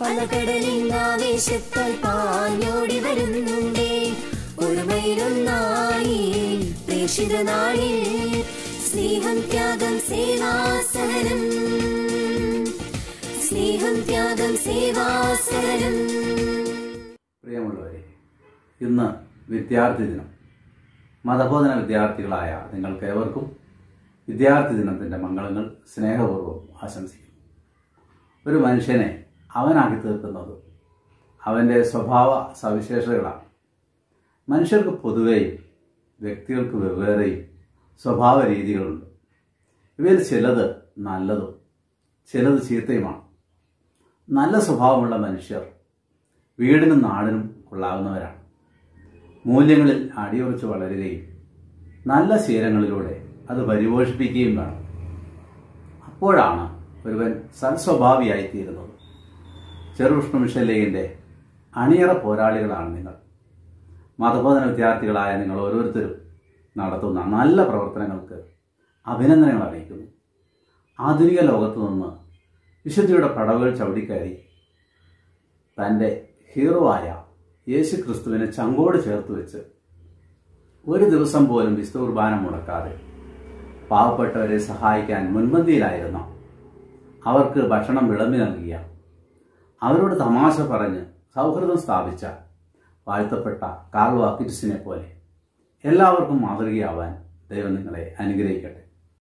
പലകടലിൽ ആവേശത്താൽ പാഞ്ഞോടി വരുന്നുണ്ടേ. ഒരുമയിലൊന്നായി പ്രേക്ഷിത നാളിൽ സ്നേഹം ത്യാഗം സേവാസഹനം. സ്നേഹം ത്യാഗം സേവാസഹനം. പ്രിയമുള്ളവരെ ഇന്ന് വിദ്യാർത്ഥി ദിനം. മതബോധന വിദ്യാർത്ഥികളായ നിങ്ങൾക്ക് ഏവർക്കും വിദ്യാർത്ഥി ദിനത്തിന്റെ മംഗളങ്ങൾ സ്നേഹപൂർവം ആശംസിക്കുന്നു. ഒരു മനുഷ്യനെ അവനാക്കി തീർക്കുന്നത്. അവന്റെ സ്വഭാവ സവിശേഷതകളാണ്. മനുഷ്യർക്ക് പൊതുവെയും വ്യക്തികൾക്ക് വെവ്വേറെയും സ്വഭാവ രീതികളുണ്ട്. ഇവയിൽ ചിലത് നല്ലതും ചിലത് ചീത്തയുമാണ്. നല്ല സ്വഭാവമുള്ള മനുഷ്യർ വീടിനും നാടിനും കൊള്ളാവുന്നവരാണ്. മൂല്യങ്ങളിൽ അടിയുറച്ച് വളരുകയും നല്ല ശീലങ്ങളിലൂടെ അത് പരിപോഷിപ്പിക്കുകയും വേണം. അപ്പോഴാണ് ഒരുവൻ സൽസ്വഭാവിയായിത്തീരുന്നത്. ചെറുകൃഷ്ണ മിഷൻ ലീഗിന്റെ അണിയറ പോരാളികളാണ് നിങ്ങൾ. മതബോധന വിദ്യാർത്ഥികളായ നിങ്ങൾ ഓരോരുത്തരും നടത്തുന്ന നല്ല പ്രവർത്തനങ്ങൾക്ക് അഭിനന്ദനങ്ങൾ അറിയിക്കുന്നു. ആധുനിക ലോകത്തു നിന്ന് വിശുദ്ധിയുടെ പടവുകൾ ചവിടിക്കയറി തന്റെ ഹീറോ ആയ യേശു ക്രിസ്തുവിനെ ചങ്കോട് ചേർത്ത് വെച്ച് ഒരു ദിവസം പോലും വിശുദ്ധ കുർബാന മുടക്കാതെ പാവപ്പെട്ടവരെ സഹായിക്കാൻ മുൻപന്തിയിലായിരുന്ന അവർക്ക് ഭക്ഷണം വിളമ്പി നൽകിയ അവരോട് തമാശ പറഞ്ഞ് സൗഹൃദം സ്ഥാപിച്ച വാഴ്ത്തപ്പെട്ട കാർൾ വാക്കിറ്റ്സിനെ പോലെ എല്ലാവർക്കും മാതൃകയാവാൻ ദൈവം നിങ്ങളെ അനുഗ്രഹിക്കട്ടെ.